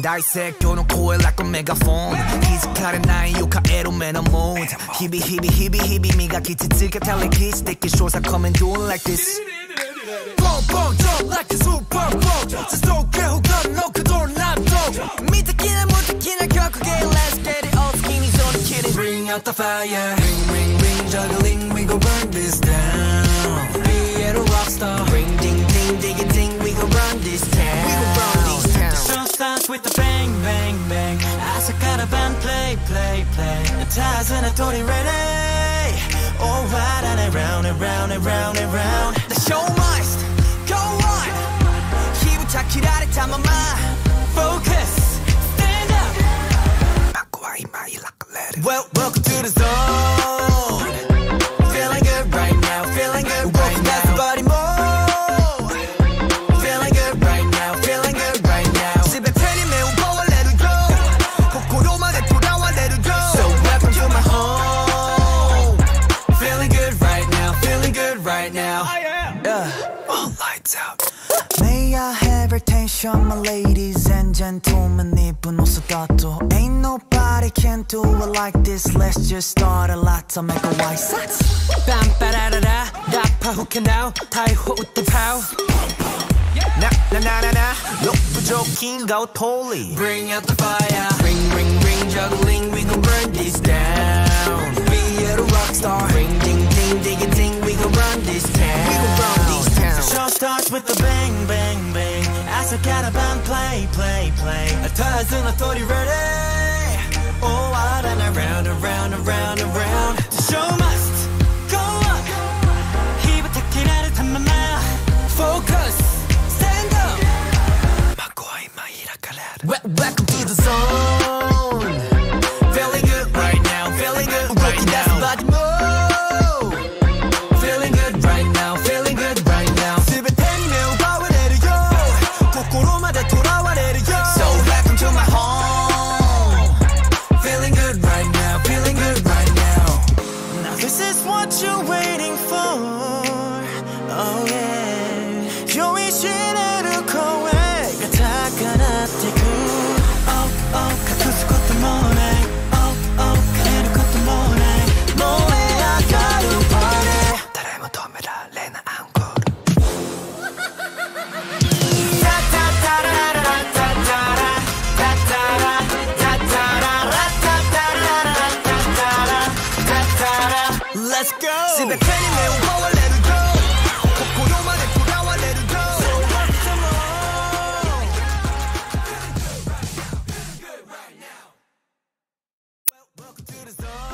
dissect on a coil like a megaphone. He's cutting nine, you can add him in a me got kids to get tell shows I come and do it like this. Boom, boom, jump like a super bowl Just don't care who got no, door not though Me the kid, I'm the kid, I got Let's get it all skinny's on the kitty Bring out the fire. Ring, ring, ring, juggling, we go burn this down. with a bang, bang, bang. 아삭한 밤 play, play, play. 타산한 돌이 ready Alright, and I round and round and round and round The show must go on. 기분 차키라를 담아 lights out May I have attention, my ladies and gentlemen, 이쁜 옷을 따도 Ain't nobody can do it like this Let's just start a lot to make a white sox 빰빠라라라 라파 who can now 타이호 우띠 파우 나나나나나 욕부족인 것 홀리 Bring out the fire Ring ring With the bang, bang, bang. 아삭아라밤 play, play, play 터진 헛돌이 ready Oh, out and around, around, around, around. The show must go on. Of 나를 탐나마 Focus, stand up. Welcome to the zone. 집에 팬이 let it go let it go. Welcome to the zone.